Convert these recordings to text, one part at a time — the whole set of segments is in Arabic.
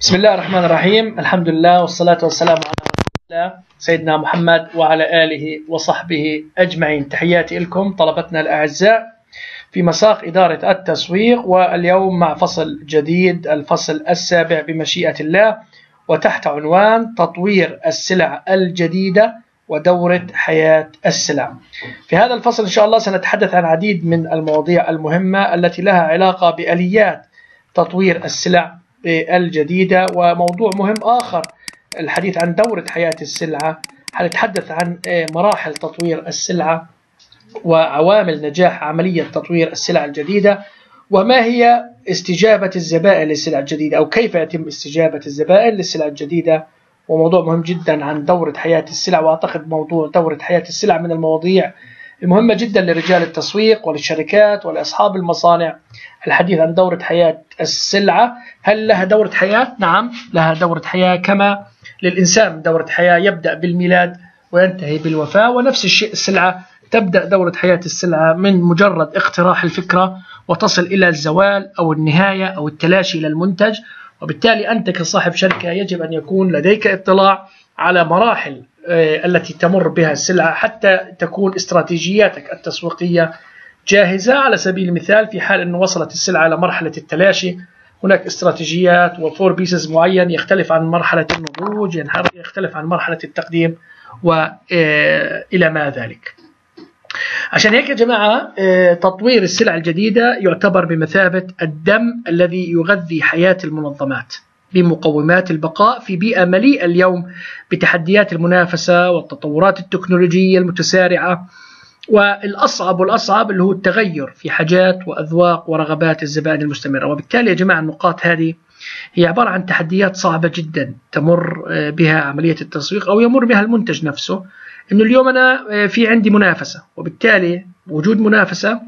بسم الله الرحمن الرحيم الحمد لله والصلاة والسلام على رسول الله سيدنا محمد وعلى آله وصحبه أجمعين تحياتي لكم طلبتنا الأعزاء في مساق إدارة التسويق واليوم مع فصل جديد الفصل السابع بمشيئة الله وتحت عنوان تطوير السلع الجديدة ودورة حياة السلع في هذا الفصل إن شاء الله سنتحدث عن عديد من المواضيع المهمة التي لها علاقة بأليات تطوير السلع الجديدة وموضوع مهم آخر الحديث عن دورة حياة السلعة. حنتحدث عن مراحل تطوير السلعة وعوامل نجاح عملية تطوير السلع الجديدة وما هي استجابة الزبائن للسلع الجديدة أو كيف يتم استجابة الزبائن للسلع الجديدة. وموضوع مهم جدا عن دورة حياة السلع وأعتقد موضوع دورة حياة السلع من المواضيع المهمة جدا لرجال التسويق وللشركات ولأصحاب المصانع الحديث عن دورة حياة السلعة هل لها دورة حياة؟ نعم لها دورة حياة كما للإنسان دورة حياة يبدأ بالميلاد وينتهي بالوفاة ونفس الشيء السلعة تبدأ دورة حياة السلعة من مجرد اقتراح الفكرة وتصل إلى الزوال أو النهاية أو التلاشي للمنتج وبالتالي أنت كصاحب شركة يجب أن يكون لديك اطلاع على مراحل التي تمر بها السلعة حتى تكون استراتيجياتك التسويقية جاهزة. على سبيل المثال في حال أنه وصلت السلعة إلى مرحلة التلاشي هناك استراتيجيات وفور بيسز معين يختلف عن مرحلة النضوج يختلف عن مرحلة التقديم وإلى ما ذلك. عشان هيك يا جماعة تطوير السلع الجديدة يعتبر بمثابة الدم الذي يغذي حياة المنظمات. بمقومات البقاء في بيئة مليئة اليوم بتحديات المنافسة والتطورات التكنولوجية المتسارعة والأصعب والأصعب اللي هو التغير في حاجات وأذواق ورغبات الزبائن المستمرة. وبالتالي يا جماعة النقاط هذه هي عبارة عن تحديات صعبة جدا تمر بها عملية التسويق أو يمر بها المنتج نفسه إنه اليوم أنا في عندي منافسة وبالتالي وجود منافسة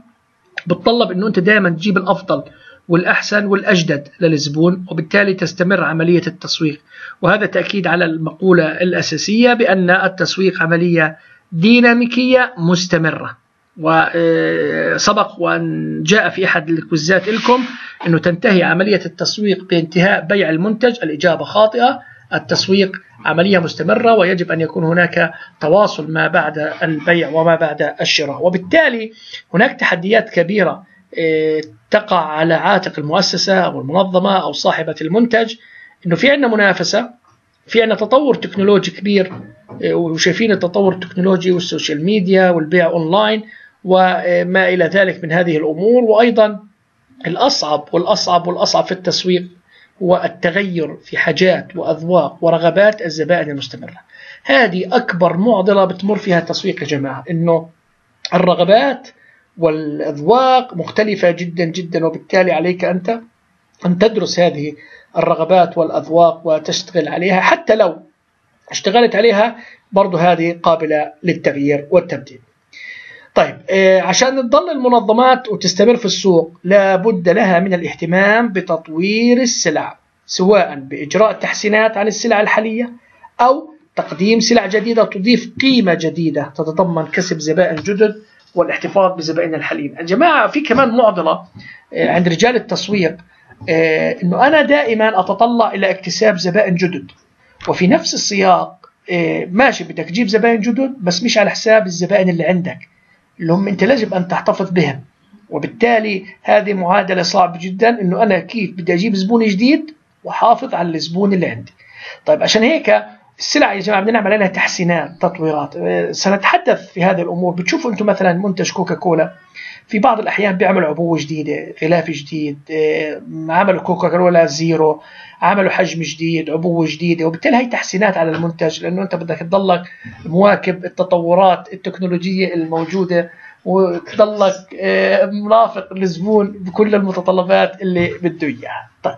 بتطلب إنه أنت دائما تجيب الأفضل والأحسن والأجدد للزبون وبالتالي تستمر عملية التسويق. وهذا تأكيد على المقولة الأساسية بأن التسويق عملية ديناميكية مستمرة. وسبق وأن جاء في أحد الكوزات لكم إنه تنتهي عملية التسويق بانتهاء بيع المنتج الإجابة خاطئة. التسويق عملية مستمرة ويجب أن يكون هناك تواصل ما بعد البيع وما بعد الشراء. وبالتالي هناك تحديات كبيرة تقع على عاتق المؤسسة أو المنظمة أو صاحبة المنتج أنه في عندنا منافسة في عندنا تطور تكنولوجي كبير وشايفين التطور التكنولوجي وال social media والبيع أونلاين وما إلى ذلك من هذه الأمور وأيضا الأصعب والأصعب والأصعب في التسويق هو التغير في حاجات وأذواق ورغبات الزبائن المستمرة. هذه أكبر معضلة بتمر فيها التسويق يا جماعة إنه الرغبات والأذواق مختلفة جدا جدا وبالتالي عليك أنت أن تدرس هذه الرغبات والأذواق وتشتغل عليها حتى لو اشتغلت عليها برضو هذه قابلة للتغيير والتبديل. طيب عشان تضل المنظمات وتستمر في السوق لابد لها من الاهتمام بتطوير السلع سواء بإجراء تحسينات عن السلع الحالية أو تقديم سلع جديدة تضيف قيمة جديدة تتضمن كسب زبائن جدد والاحتفاظ بزبائن الحاليين يا جماعة في كمان معضلة عند رجال التسويق أنه أنا دائما أتطلع إلى اكتساب زبائن جدد. وفي نفس السياق ماشي بدك تجيب زبائن جدد بس مش على حساب الزبائن اللي عندك اللي هم أنت لازم أن تحتفظ بهم. وبالتالي هذه معادلة صعبة جدا إنه أنا كيف بدي أجيب زبون جديد وأحافظ على الزبون اللي عندي. طيب عشان هيك السلع يا جماعة بدنا نعمل لها تحسينات تطويرات. سنتحدث في هذه الأمور. بتشوفوا أنتم مثلا منتج كوكا كولا في بعض الأحيان بيعملوا عبوة جديدة غلاف جديد عملوا كوكا كولا زيرو عملوا حجم جديد عبوة جديدة. وبالتالي هي تحسينات على المنتج لأنه أنت بدك تضلك مواكب التطورات التكنولوجية الموجودة وتضلك مرافق للزبون بكل المتطلبات اللي بده إياها. طيب.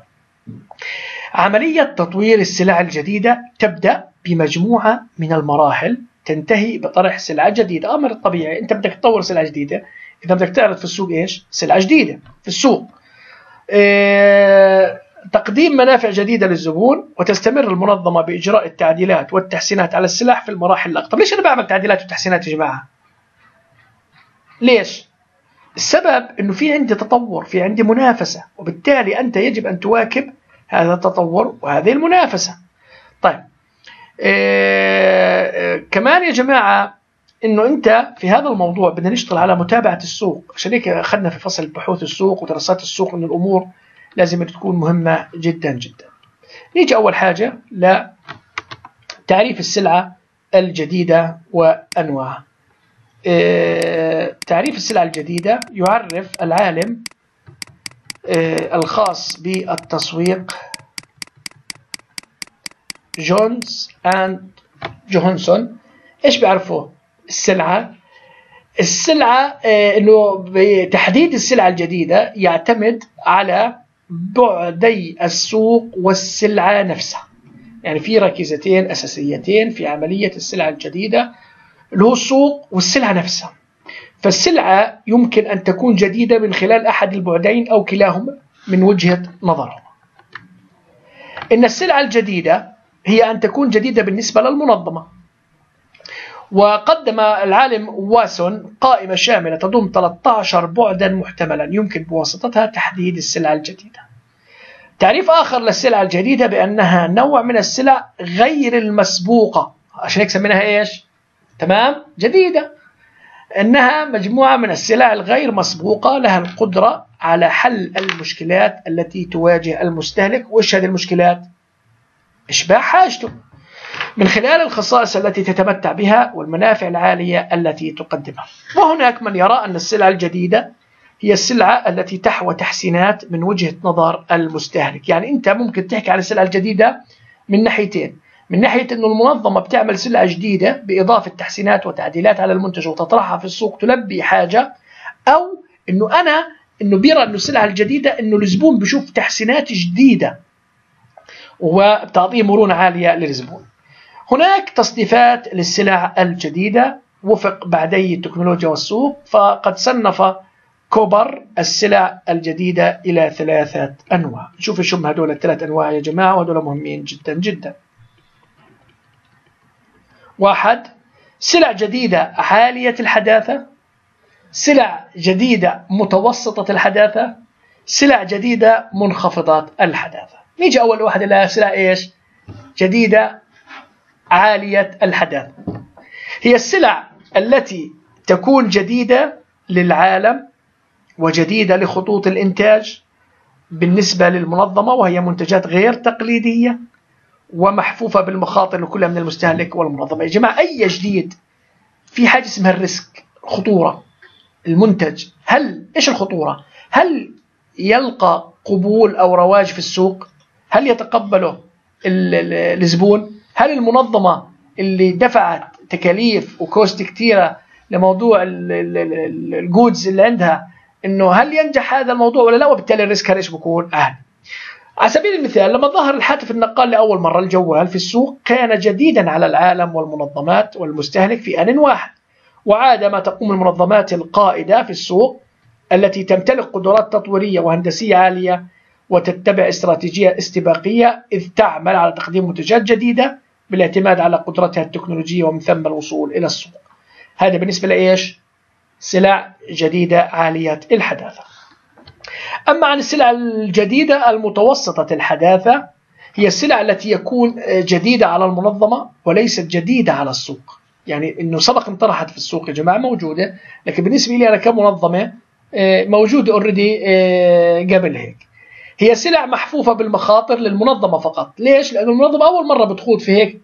عملية تطوير السلع الجديدة تبدأ بمجموعة من المراحل تنتهي بطرح سلعة جديدة. أمر طبيعي. أنت بدك تطور سلعة جديدة. إذا بدك تعرض في السوق إيش؟ سلعة جديدة في السوق. إيه تقديم منافع جديدة للزبون وتستمر المنظمة بإجراء التعديلات والتحسينات على السلع في المراحل الأقصى ليش أنا بعمل تعديلات وتحسينات يا جماعة؟ ليش؟ السبب أنه في عندي تطور في عندي منافسة وبالتالي أنت يجب أن تواكب هذا التطور وهذه المنافسة. طيب آه، آه، كمان يا جماعة إنه أنت في هذا الموضوع بدنا نشتغل على متابعة السوق. عشان هيك أخذنا في فصل بحوث السوق ودراسات السوق ان الأمور لازم تكون مهمة جدا جدا. نيجي أول حاجة لتعريف السلعة الجديدة وأنواعها. آه، تعريف السلعة الجديدة يعرف العالم الخاص بالتسويق جونز اند جوهنسون إيش بيعرفوا؟ السلعة. السلعة آه، إنه بتحديد السلعة الجديدة يعتمد على بعدي السوق والسلعة نفسها. يعني في ركيزتين أساسيتين في عملية السلعة الجديدة اللي هو السوق والسلعة نفسها. فالسلعة يمكن أن تكون جديدة من خلال أحد البعدين أو كلاهما من وجهة نظرهم. إن السلعة الجديدة هي أن تكون جديدة بالنسبة للمنظمة وقدم العالم واسون قائمة شاملة تضم 13 بعدا محتملا يمكن بواسطتها تحديد السلعة الجديدة تعريف آخر للسلعة الجديدة بأنها نوع من السلع غير المسبوقة عشان هيك سميناها إيش؟ تمام؟ جديدة أنها مجموعة من السلع الغير مسبوقة لها القدرة على حل المشكلات التي تواجه المستهلك وإيش هذه المشكلات؟ إشباع حاجته من خلال الخصائص التي تتمتع بها والمنافع العالية التي تقدمها. وهناك من يرى أن السلعة الجديدة هي السلعة التي تحوى تحسينات من وجهة نظر المستهلك. يعني أنت ممكن تحكي عن السلعة الجديدة من ناحيتين. من ناحية أنه المنظمة بتعمل سلعة جديدة بإضافة تحسينات وتعديلات على المنتج وتطرحها في السوق تلبي حاجة أو أنه أنا أنه بيرى أنه السلعة الجديدة أنه الزبون بيشوف تحسينات جديدة. وتعطيه مرونة عالية للزبون. هناك تصنيفات للسلع الجديدة وفق بعدي التكنولوجيا والسوق فقد صنف كوبر السلع الجديدة إلى ثلاثة أنواع. نشوف شو هدول الثلاث أنواع يا جماعة وهدول مهمين جدا جدا. واحد سلع جديدة عالية الحداثة سلع جديدة متوسطة الحداثة سلع جديدة منخفضات الحداثة. نيجي أول واحدة لها سلع إيش؟ جديدة عالية الحداثة هي السلع التي تكون جديدة للعالم وجديدة لخطوط الإنتاج بالنسبة للمنظمة وهي منتجات غير تقليدية ومحفوفة بالمخاطر لكل من المستهلك والمنظمة. يا جماعة أي جديد في حاجة اسمها ال risk خطورة المنتج. هل إيش الخطورة؟ هل يلقى قبول أو رواج في السوق؟ هل يتقبله الزبون هل المنظمة اللي دفعت تكاليف و cost كثيرة لموضوع ال goods اللي عندها إنه هل ينجح هذا الموضوع ولا لا؟ وبالتالي ال risk إيش بكون اعلى على سبيل المثال لما ظهر الهاتف النقال لأول مرة الجوال في السوق كان جديدا على العالم والمنظمات والمستهلك في إن واحد. وعاد ما تقوم المنظمات القائدة في السوق التي تمتلك قدرات تطويرية وهندسية عالية وتتبع استراتيجية استباقية إذ تعمل على تقديم منتجات جديدة بالاعتماد على قدرتها التكنولوجية ومن ثم الوصول إلى السوق. هذا بالنسبة لإيش؟ سلع جديدة عالية الحداثة. أما عن السلع الجديدة المتوسطة الحداثة هي السلع التي يكون جديدة على المنظمة وليست جديدة على السوق. يعني إنه سبق انطرحت في السوق يا جماعة موجودة لكن بالنسبة لي أنا كمنظمة آه، موجودة already آه، قبل هيك. هي سلع محفوفة بالمخاطر للمنظمة فقط. ليش؟ لأن المنظمة أول مرة بتخوض في هيك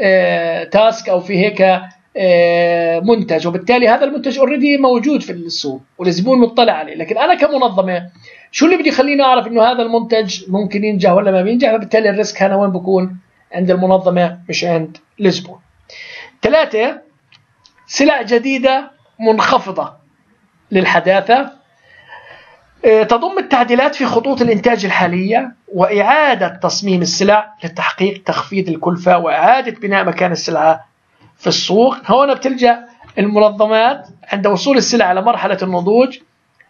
آه، task أو في هيك آه، منتج وبالتالي هذا المنتج already موجود في السوق والزبون مطلع عليه. لكن أنا كمنظمة شو اللي بدي يخليني أعرف إنه هذا المنتج ممكن ينجح ولا ما بينجح؟ فبالتالي الريسك هنا وين بكون؟ عند المنظمة مش عند الزبون. ثلاثة سلع جديدة منخفضة للحداثة. آه، تضم التعديلات في خطوط الإنتاج الحالية وإعادة تصميم السلع لتحقيق تخفيض الكلفة وإعادة بناء مكان السلعة في السوق. هنا بتلجأ المنظمات عند وصول السلع إلى مرحلة النضوج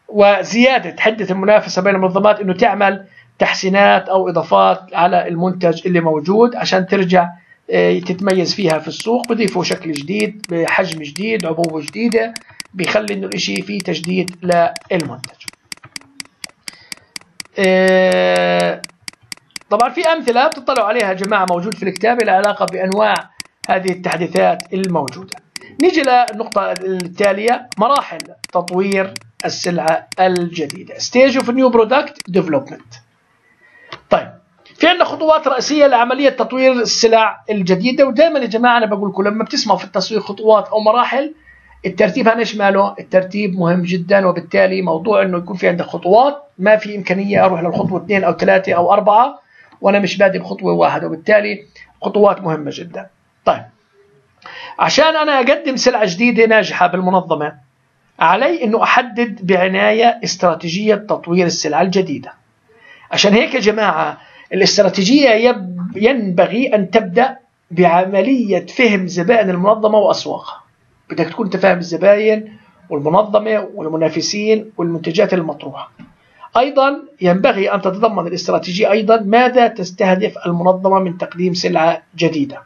وزيادة حدة المنافسة بين المنظمات أنه تعمل تحسينات أو إضافات على المنتج اللي موجود عشان ترجع آه، تتميز فيها في السوق. بضيفوا شكل جديد بحجم جديد عبوة جديدة بيخلي إنه الاشي فيه تجديد للمنتج. آه، طبعا في أمثلة بتطلعوا عليها يا جماعة موجود في الكتاب له علاقة بأنواع هذه التحديثات الموجودة. نيجي للنقطة التالية مراحل تطوير السلعة الجديدة. Stage of New Product Development. طيب في عندنا خطوات رئيسية لعملية تطوير السلع الجديدة ودائما يا جماعة أنا بقول لكم لما بتسمعوا في التسويق خطوات أو مراحل الترتيب ماله؟ الترتيب مهم جدا وبالتالي موضوع إنه يكون في عندك خطوات ما في إمكانية أروح للخطوة اثنين أو ثلاثة أو أربعة وأنا مش بادئ بخطوة واحدة وبالتالي خطوات مهمة جدا. طيب عشان أنا أقدم سلعة جديدة ناجحة بالمنظمة علي إنه أحدد بعناية استراتيجية تطوير السلعة الجديدة. عشان هيك يا جماعة الاستراتيجية ينبغي أن تبدأ بعملية فهم زبائن المنظمة وأسواقها. بدك تكون أنت فاهم الزباين والمنظمة والمنافسين والمنتجات المطروحة. أيضا ينبغي أن تتضمن الاستراتيجية أيضا ماذا تستهدف المنظمة من تقديم سلعة جديدة.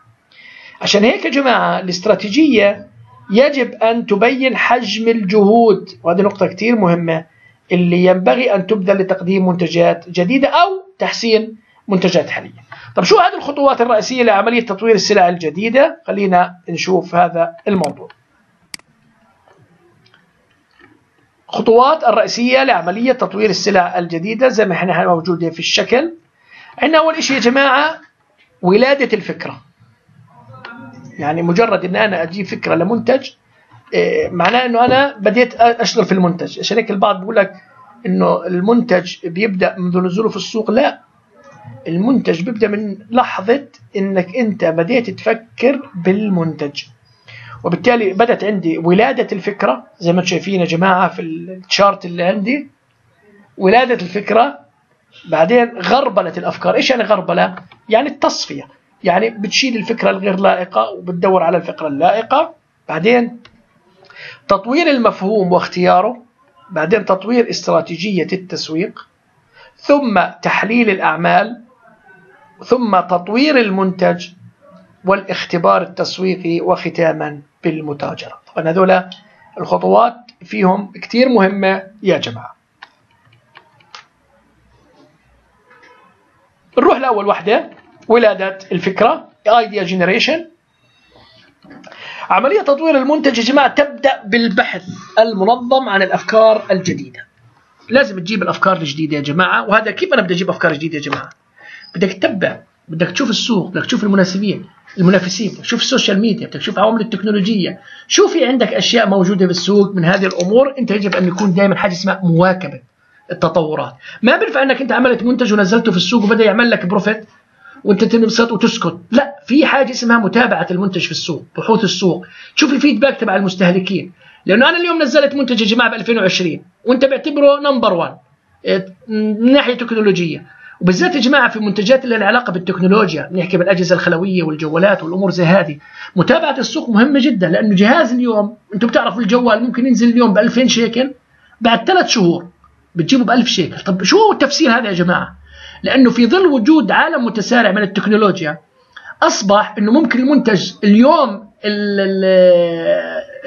عشان هيك يا جماعة الاستراتيجية يجب أن تبين حجم الجهود وهذه نقطة كثير مهمة اللي ينبغي أن تبذل لتقديم منتجات جديدة أو تحسين منتجات حاليه. طب شو هذه الخطوات الرئيسية لعملية تطوير السلع الجديدة؟ خلينا نشوف هذا الموضوع. خطوات الرئيسية لعملية تطوير السلع الجديدة زي ما إحنا موجودة في الشكل. عندنا أول شيء يا جماعة ولادة الفكرة. يعني مجرد إن أنا أجيب فكرة لمنتج إيه، معناه إنه أنا بديت أشتغل في المنتج. عشان هيك البعض بيقول لك إنه المنتج بيبدأ منذ نزوله في السوق. لا المنتج بيبدأ من لحظة إنك أنت بديت تفكر بالمنتج. وبالتالي بدت عندي ولادة الفكرة زي ما أنتم شايفين يا جماعة في الشارت اللي عندي. ولادة الفكرة بعدين غربلة الأفكار. إيش يعني غربلة؟ يعني التصفية. يعني بتشيل الفكرة الغير لائقة وبتدور على الفكرة اللائقة. بعدين تطوير المفهوم واختياره. بعدين تطوير استراتيجية التسويق. ثم تحليل الأعمال. ثم تطوير المنتج. والاختبار التسويقي وختاما بالمتاجرة. طبعا هذول الخطوات فيهم كتير مهمة يا جماعة. نروح لأول واحدة ولادة الفكرة idea generation. عملية تطوير المنتج يا جماعة تبدأ بالبحث المنظم عن الأفكار الجديدة. لازم تجيب الأفكار الجديدة يا جماعة وهذا كيف أنا بدي أجيب أفكار جديدة يا جماعة؟ بدك تتبع بدك تشوف السوق بدك تشوف المناسبين المنافسين بدك تشوف ال social media بدك تشوف عوامل التكنولوجية. شو في عندك أشياء موجودة بالسوق من هذه الأمور؟ أنت يجب أن يكون دائما حاجة اسمها مواكبة التطورات. ما بينفع أنك أنت عملت منتج ونزلته في السوق وبدأ يعمل لك profit وأنت تنبسط وتسكت. لا في حاجة اسمها متابعة المنتج في السوق بحوث السوق. تشوف ال feedback تبع المستهلكين. لأنه أنا اليوم نزلت منتج يا جماعة ب 2020 وأنت بعتبره نمبر 1 من ناحية تكنولوجية. وبالذات يا جماعة في منتجات اللي لها علاقة بالتكنولوجيا بنحكي بالأجهزة الخلوية والجوالات والأمور زي هذه. متابعة السوق مهمة جدا لأنه جهاز اليوم أنتم بتعرفوا الجوال ممكن ينزل اليوم ب 2000 شيكل بعد ثلاث شهور بتجيبه ب 1000 شيكل. طب شو التفسير هذا يا جماعة؟ لأنه في ظل وجود عالم متسارع من التكنولوجيا أصبح إنه ممكن المنتج اليوم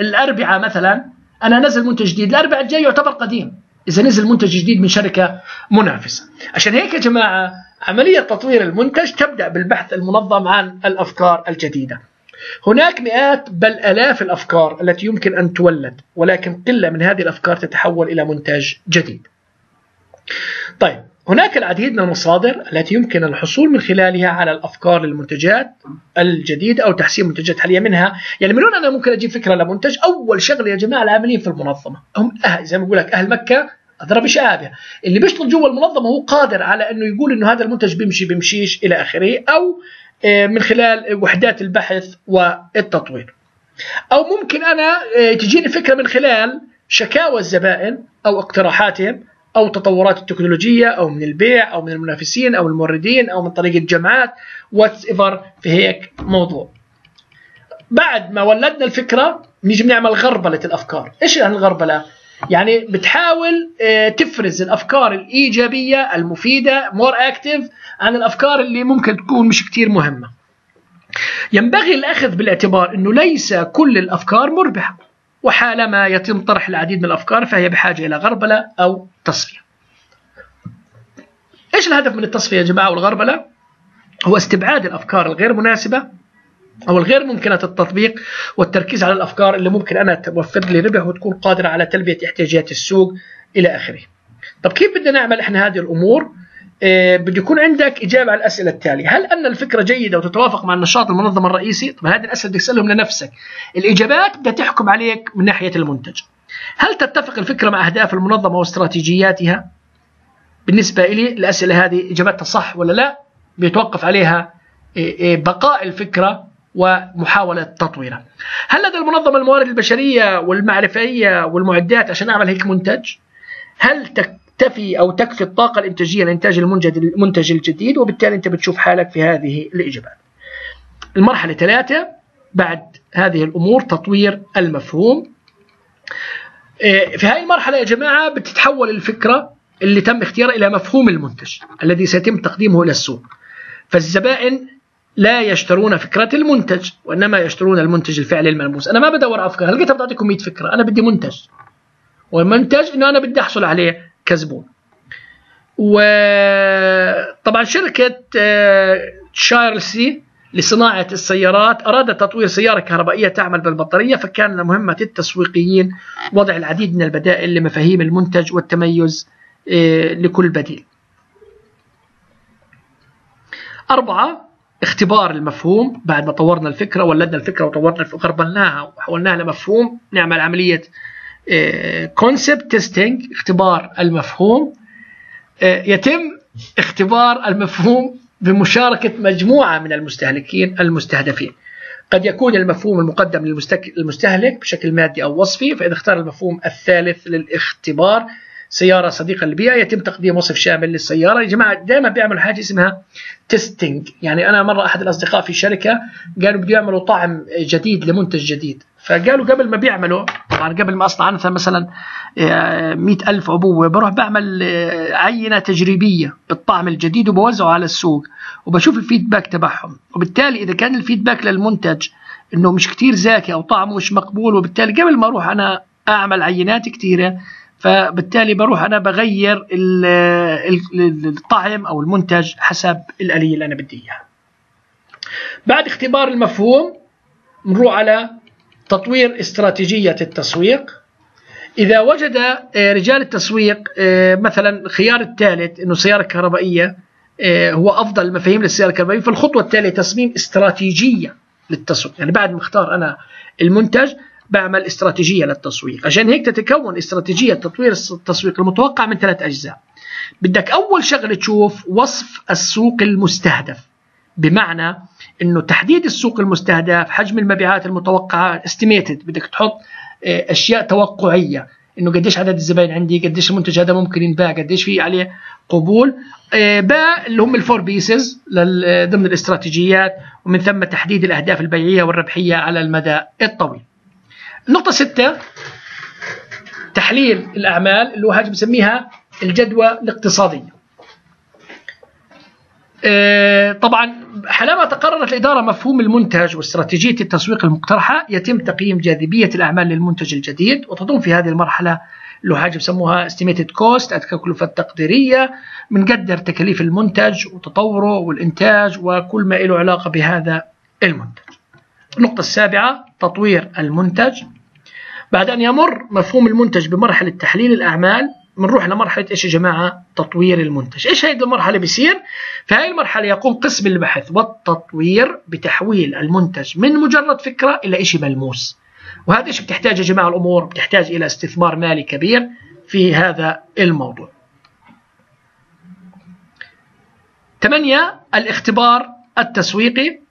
الأربعاء مثلا أنا نزل منتج جديد الأربعاء الجاي يعتبر قديم. إذا نزل منتج جديد من شركة منافسة. عشان هيك يا جماعة عملية تطوير المنتج تبدأ بالبحث المنظم عن الأفكار الجديدة. هناك مئات بل آلاف الأفكار التي يمكن أن تولد ولكن قلة من هذه الأفكار تتحول إلى منتج جديد. طيب هناك العديد من المصادر التي يمكن الحصول من خلالها على الأفكار للمنتجات الجديدة أو تحسين منتجات حالية منها، يعني من هنا أنا ممكن أجيب فكرة لمنتج، أول شغلة يا جماعة العاملين في المنظمة، هم أهل زي ما بقول لك أهل مكة أضرب شعابها، اللي بيشتغل جوا المنظمة هو قادر على إنه يقول إنه هذا المنتج بيمشي بيمشيش إلى آخره، أو آه، من خلال وحدات البحث والتطوير. أو ممكن أنا آه، تجيني فكرة من خلال شكاوى الزبائن أو اقتراحاتهم أو تطورات التكنولوجية أو من البيع أو من المنافسين أو الموردين أو من طريق الجامعات whatsoever في هيك موضوع. بعد ما ولدنا الفكرة نيجي بنعمل غربلة الأفكار، إيش يعني الغربله؟ يعني بتحاول آه، تفرز الأفكار الإيجابية المفيدة more active عن الأفكار اللي ممكن تكون مش كتير مهمة. ينبغي الأخذ بالاعتبار إنه ليس كل الأفكار مربحة. وحالما يتم طرح العديد من الأفكار فهي بحاجة إلى غربلة أو تصفية إيش الهدف من التصفية يا جماعة والغربلة؟ هو استبعاد الأفكار الغير مناسبة أو الغير ممكنة التطبيق والتركيز على الأفكار اللي ممكن أنا توفر لي ربح وتكون قادرة على تلبية احتياجات السوق إلى آخره طب كيف بدنا نعمل إحنا هذه الأمور؟ إيه بده يكون عندك إجابة على الأسئلة التالية. هل أن الفكرة جيدة وتتوافق مع النشاط المنظم الرئيسي؟ طب هذه الأسئلة بدك تسألهم لنفسك. الإجابات بدها تحكم عليك من ناحية المنتج. هل تتفق الفكرة مع أهداف المنظمة واستراتيجياتها؟ بالنسبة لي الأسئلة هذه إجابتها صح ولا لا؟ بيتوقف عليها إيه، إيه، بقاء الفكرة ومحاولة تطويرها. هل لدى المنظمة الموارد البشرية والمعرفية والمعدات عشان أعمل هيك منتج؟ هل تكتفي أو تكفي الطاقة الإنتاجية لإنتاج المنتج الجديد وبالتالي أنت بتشوف حالك في هذه الإجابات. المرحلة ثلاثة بعد هذه الأمور تطوير المفهوم. إيه، في هذه المرحلة يا جماعة بتتحول الفكرة اللي تم اختيارها إلى مفهوم المنتج الذي سيتم تقديمه إلى السوق. فالزبائن لا يشترون فكرة المنتج وإنما يشترون المنتج الفعلي الملموس. أنا ما بدور أفكار. هل قلت بعطيكم 100 فكرة؟ أنا بدي منتج. والمنتج إنه أنا بدي أحصل عليه. كزبون وطبعا شركة شايرلسي لصناعة السيارات أرادت تطوير سيارة كهربائية تعمل بالبطارية فكان مهمة التسويقيين وضع العديد من البدائل لمفاهيم المنتج والتميز آه، لكل بديل. أربعة اختبار المفهوم. بعد ما طورنا الفكرة ولدنا الفكرة وطورنا وغربلناها وحولناها لمفهوم نعمل عملية concept آه، testing اختبار المفهوم. آه، يتم اختبار المفهوم بمشاركة مجموعة من المستهلكين المستهدفين. قد يكون المفهوم المقدم للمستهلك بشكل مادي أو وصفي فإذا اختار المفهوم الثالث للاختبار سيارة صديقة للبيئة يتم تقديم وصف شامل للسيارة. يا جماعة دائما بيعملوا حاجة اسمها تيستينج يعني أنا مرة أحد الأصدقاء في شركة قالوا بده يعملوا طعم جديد لمنتج جديد. فقالوا قبل ما بيعملوا طبعا قبل ما أصنع مثلا مثلا آه، مئة ألف عبوة بروح بعمل آه، عينة تجريبية بالطعم الجديد وبوزعه على السوق وبشوف الفيدباك تبعهم. وبالتالي إذا كان الفيدباك للمنتج إنه مش كتير زاكي أو طعمه مش مقبول وبالتالي قبل ما أروح أنا أعمل عينات كثيره فبالتالي بروح أنا بغير الطعم أو المنتج حسب الآلية اللي أنا بدي إياها بعد اختبار المفهوم نروح على تطوير استراتيجية التسويق. إذا وجد آه، رجال التسويق آه، مثلا الخيار الثالث أنه سيارة كهربائية آه، هو أفضل مفاهيم للسيارة الكهربائية فالخطوة التالية تصميم استراتيجية للتسويق. يعني بعد ما اختار أنا المنتج بعمل استراتيجية للتسويق. عشان هيك تتكون استراتيجية تطوير التسويق المتوقع من ثلاث أجزاء. بدك أول شغلة تشوف وصف السوق المستهدف. بمعنى إنه تحديد السوق المستهدف حجم المبيعات المتوقعة estimated بدك تحط آه، أشياء توقعية. إنه قديش عدد الزباين عندي قديش المنتج هذا ممكن ينباع قديش في عليه قبول. آه، باء اللي هم ال four P's ضمن الاستراتيجيات ومن ثم تحديد الأهداف البيعية والربحية على المدى الطويل. النقطة ستة تحليل الأعمال اللي هو بسميها الجدوى الاقتصادية. آه، طبعا حالما تقررت الإدارة مفهوم المنتج واستراتيجية التسويق المقترحة يتم تقييم جاذبية الأعمال للمنتج الجديد وتضم في هذه المرحلة حاجة بسموها estimated cost التكلفة التقديرية بنقدر تكاليف المنتج وتطوره والإنتاج وكل ما له علاقة بهذا المنتج. النقطة السابعة تطوير المنتج. بعد أن يمر مفهوم المنتج بمرحلة تحليل الأعمال بنروح لمرحلة إيش يا جماعة؟ تطوير المنتج. إيش هذه المرحلة بيصير؟ في هذه المرحلة يقوم قسم البحث والتطوير بتحويل المنتج من مجرد فكرة إلى شيء ملموس. وهذا إيش بتحتاج يا جماعة الأمور؟ بتحتاج إلى استثمار مالي كبير في هذا الموضوع. ثمانية الاختبار التسويقي.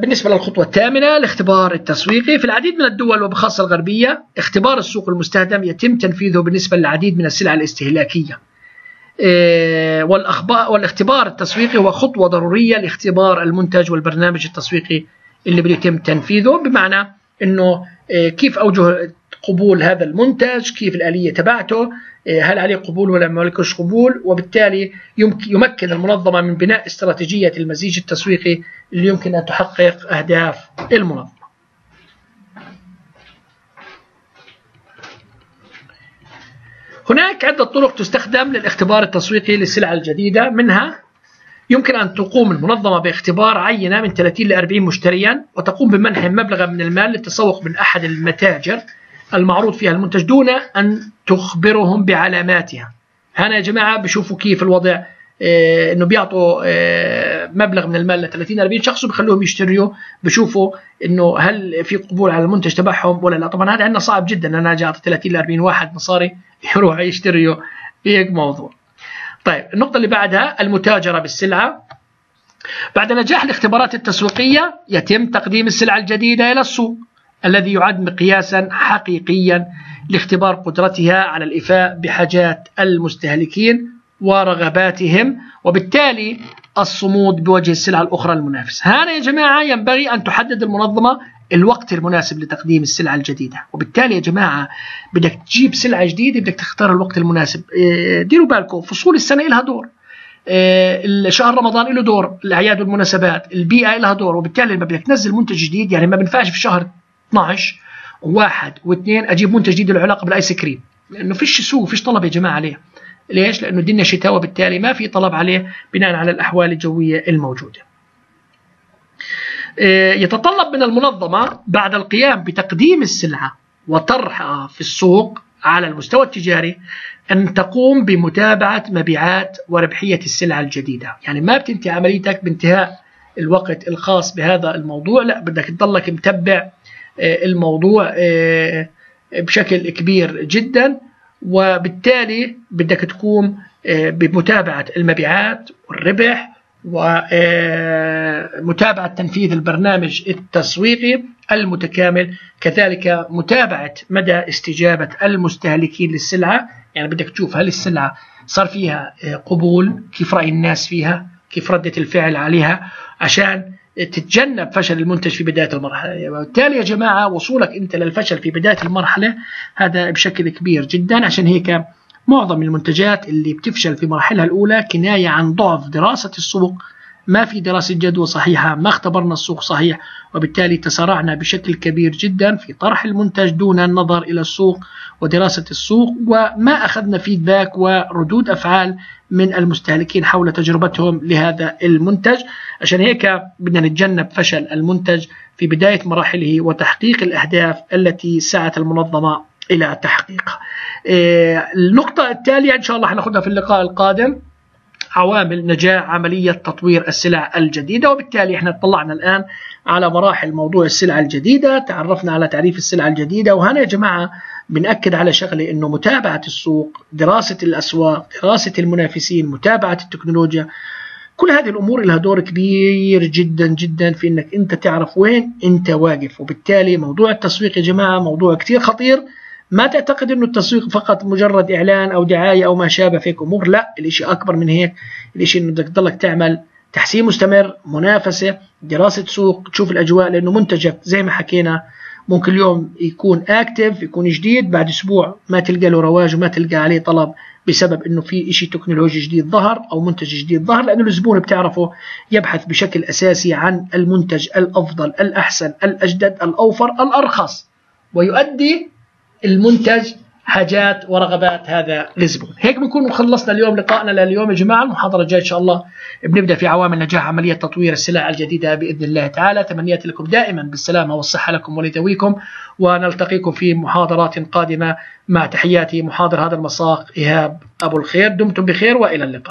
بالنسبة للخطوة الثامنة الاختبار التسويقي. في العديد من الدول وبخاصة الغربية اختبار السوق المستهدم يتم تنفيذه بالنسبة للعديد من السلع الاستهلاكية. آه، والأخبار والاختبار التسويقي هو خطوة ضرورية لاختبار المنتج والبرنامج التسويقي اللي بيتم تنفيذه بمعنى إنه آه، كيف أوجه قبول هذا المنتج؟ كيف الآلية تبعته؟ هل عليه قبول ولا ما عليكش قبول؟ وبالتالي يمكن المنظمة من بناء استراتيجية المزيج التسويقي اللي يمكن أن تحقق أهداف المنظمة. هناك عدة طرق تستخدم للاختبار التسويقي للسلع الجديدة. منها يمكن أن تقوم المنظمة باختبار عينة من 30 ل 40 مشتريا وتقوم بمنح مبلغا من المال للتسوق من أحد المتاجر المعروض فيها المنتج دون أن تخبرهم بعلاماتها. هنا يا جماعة بشوفوا كيف الوضع إيه إنه بيعطوا إيه مبلغ من المال ل 30 40 شخص وبخلوهم يشتروا بشوفوا إنه هل في قبول على المنتج تبعهم ولا لا. طبعا هذا عندنا صعب جدا ان أنا أجي أعطي 30 ل 40 واحد مصاري يروح يشتروا هيك موضوع. طيب النقطة اللي بعدها المتاجرة بالسلعة. بعد نجاح الاختبارات التسويقية يتم تقديم السلعة الجديدة إلى السوق الذي يعد مقياسا حقيقيا لاختبار قدرتها على الإفاء بحاجات المستهلكين ورغباتهم. وبالتالي الصمود بوجه السلع الأخرى المنافسة. هذا يا جماعة ينبغي أن تحدد المنظمة الوقت المناسب لتقديم السلعة الجديدة. وبالتالي يا جماعة بدك تجيب سلعة جديدة بدك تختار الوقت المناسب. إيه، ديروا بالكم فصول السنة لها دور. إيه، شهر رمضان له دور الأعياد والمناسبات البيئة لها دور. وبالتالي لما بدك تنزل منتج جديد يعني ما بينفعش في شهر 12 وواحد واثنين أجيب منتج جديد له علاقة بالآيس كريم. لأنه فيش سوق فيش طلب يا جماعة عليه ليش؟ لأنه الدنيا شتاء وبالتالي ما في طلب عليه بناء على الأحوال الجوية الموجودة. آه، يتطلب من المنظمة بعد القيام بتقديم السلعة وطرحها في السوق على المستوى التجاري أن تقوم بمتابعة مبيعات وربحية السلعة الجديدة. يعني ما بتنتهي عمليتك بانتهاء الوقت الخاص بهذا الموضوع لا بدك تضلك متبع آه، الموضوع آه، بشكل كبير جدا. وبالتالي بدك تقوم بمتابعة المبيعات والربح ومتابعة تنفيذ البرنامج التسويقي المتكامل كذلك متابعة مدى استجابة المستهلكين للسلعة. يعني بدك تشوف هل السلعة صار فيها قبول كيف رأي الناس فيها كيف ردة الفعل عليها عشان تتجنب فشل المنتج في بداية المرحلة. وبالتالي يا جماعة وصولك أنت للفشل في بداية المرحلة هذا بشكل كبير جدا عشان هيك معظم المنتجات اللي بتفشل في مراحلها الأولى كناية عن ضعف دراسة السوق. ما في دراسة جدوى صحيحة ما اختبرنا السوق صحيح وبالتالي تسارعنا بشكل كبير جدا في طرح المنتج دون النظر إلى السوق ودراسة السوق وما أخذنا فيدباك وردود أفعال من المستهلكين حول تجربتهم لهذا المنتج. عشان هيك بدنا نتجنب فشل المنتج في بداية مراحله وتحقيق الأهداف التي سعت المنظمة إلى تحقيقها إيه، النقطة التالية إن شاء الله حناخدها في اللقاء القادم. عوامل نجاح عملية تطوير السلع الجديدة وبالتالي إحنا اطلعنا الآن على مراحل موضوع السلع الجديدة تعرفنا على تعريف السلع الجديدة. وهنا يا جماعة بنأكد على شغلة إنه متابعة السوق دراسة الأسواق دراسة المنافسين متابعة التكنولوجيا كل هذه الأمور لها دور كبير جدا جدا في إنك أنت تعرف وين أنت واقف. وبالتالي موضوع التسويق يا جماعة موضوع كتير خطير. ما تعتقد إنه التسويق فقط مجرد إعلان أو دعاية أو ما شابه فيك أمور لا الإشي أكبر من هيك. الإشي إنه بدك تضلك تعمل تحسين مستمر منافسة دراسة سوق تشوف الأجواء لأنه منتجك زي ما حكينا ممكن اليوم يكون active يكون جديد بعد أسبوع ما تلقى له رواج وما تلقى عليه طلب بسبب إنه في شيء تكنولوجي جديد ظهر أو منتج جديد ظهر لأنه الزبون بتعرفه يبحث بشكل أساسي عن المنتج الأفضل الأحسن الأجدد الأوفر الأرخص ويؤدي المنتج حاجات ورغبات هذا الزبون هيك بنكون خلصنا اليوم لقائنا لليوم يا جماعة. المحاضرة الجاية إن شاء الله بنبدأ في عوامل نجاح عملية تطوير السلع الجديدة بإذن الله تعالى. تمنياتي لكم دائما بالسلامة والصحة لكم ولذويكم ونلتقيكم في محاضرات قادمة. مع تحياتي محاضر هذا المساق إيهاب أبو الخير. دمتم بخير وإلى اللقاء.